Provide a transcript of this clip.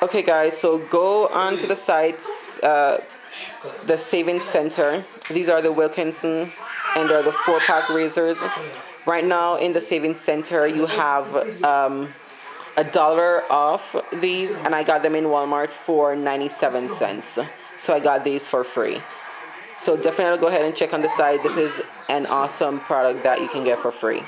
Okay, guys, so go on to the sites, uh, the Savings Center. These are the Wilkinson and are the four pack razors. Right now in the Savings Center, you have um, a dollar off these, and I got them in Walmart for 97 cents. So I got these for free. So definitely go ahead and check on the site. This is an awesome product that you can get for free.